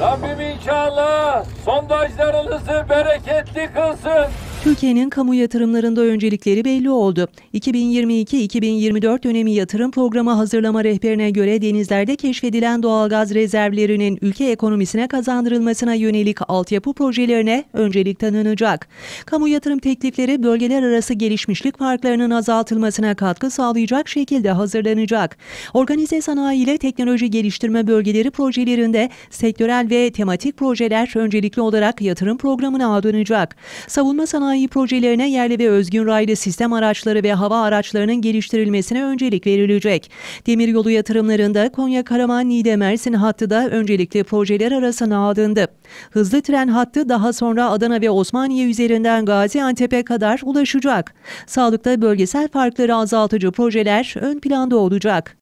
Rabbim inşallah sondajlarınızı bereketli kılsın. Türkiye'nin kamu yatırımlarında öncelikleri belli oldu. 2022-2024 dönemi yatırım programı hazırlama rehberine göre denizlerde keşfedilen doğalgaz rezervlerinin ülke ekonomisine kazandırılmasına yönelik altyapı projelerine öncelik tanınacak. Kamu yatırım teklifleri bölgeler arası gelişmişlik farklarının azaltılmasına katkı sağlayacak şekilde hazırlanacak. Organize sanayi ile teknoloji geliştirme bölgeleri projelerinde sektörel ve tematik projeler öncelikli olarak yatırım programına adanacak. Savunma sanayi projelerine yerli ve özgün raylı sistem araçları ve hava araçlarının geliştirilmesine öncelik verilecek. Demiryolu yatırımlarında Konya Karaman Niğde Mersin hattı da öncelikli projeler arasına alındı. Hızlı tren hattı daha sonra Adana ve Osmaniye üzerinden Gaziantep'e kadar ulaşacak. Sağlıkta bölgesel farkları azaltıcı projeler ön planda olacak.